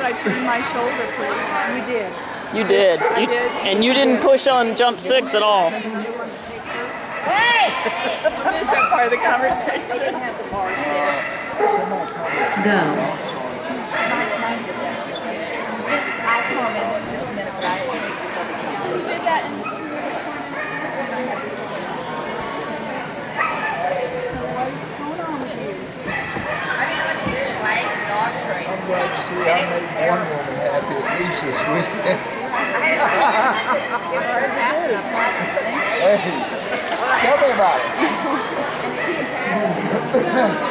thought I turned my shoulder pretty hard. You did. You did. You, did. and you didn't push on jump six at all. Is that part of the conversation? Go. I'll come in glad to see I made one woman happy at least this weekend. Hey, tell me about it.